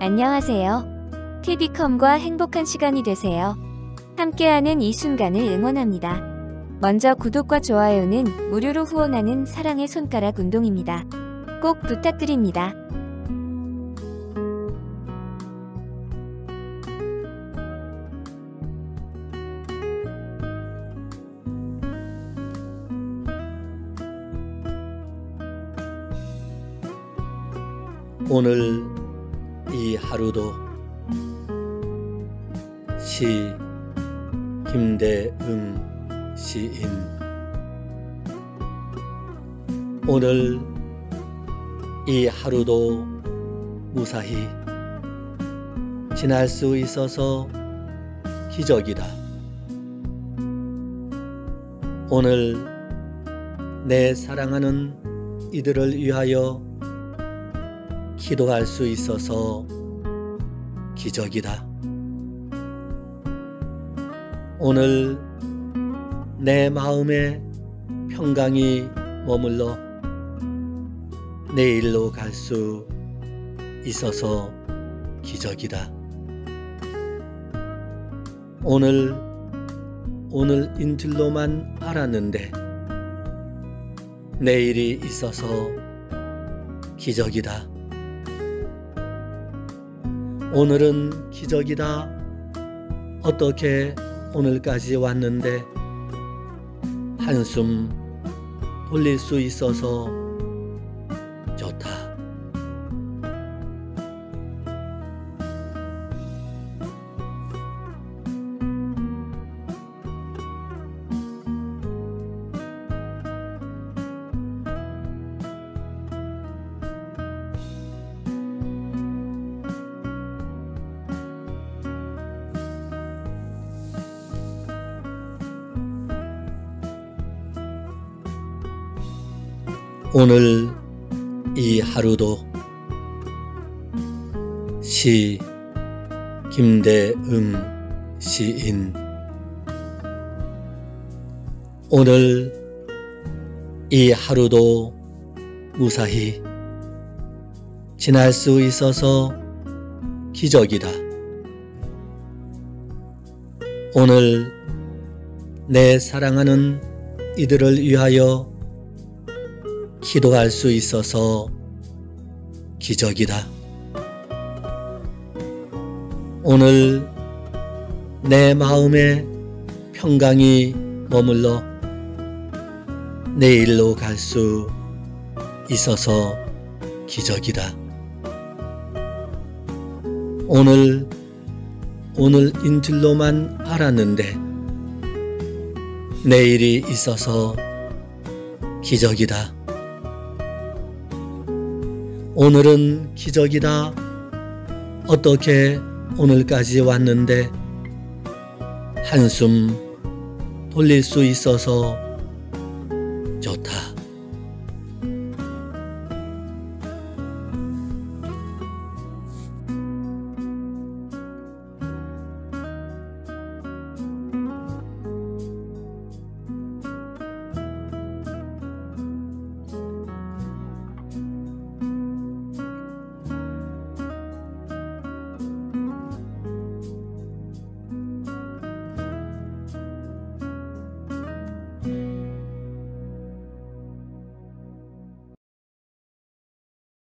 안녕하세요. TV컴과 행복한 시간이 되세요. 함께하는 이 순간을 응원합니다. 먼저 구독과 좋아요는 무료로 후원하는 사랑의 손가락 운동입니다. 꼭 부탁드립니다. 오늘 이 하루도 시 김대응 시인 오늘 이 하루도 무사히 지날 수 있어서 기적이다. 오늘 내 사랑하는 이들을 위하여 기도할 수 있어서 기적이다. 오늘 내 마음에 평강이 머물러 내일로 갈 수 있어서 기적이다. 오늘 오늘인 줄로만 알았는데 내일이 있어서 기적이다. 오늘은 기적이다. 어떻게 오늘까지 왔는데 한숨 돌릴 수 있어서 오늘 이 하루도 시 김대응 시인 오늘 이 하루도 무사히 지날 수 있어서 기적이다. 오늘 내 사랑하는 이들을 위하여 기도할 수 있어서 기적이다. 오늘 내 마음에 평강이 머물러 내일로 갈 수 있어서 기적이다. 오늘 오늘인 줄로만 알았는데 내일이 있어서 기적이다. 오늘은 기적이다. 어떻게 오늘까지 왔는데 한숨 돌릴 수 있어서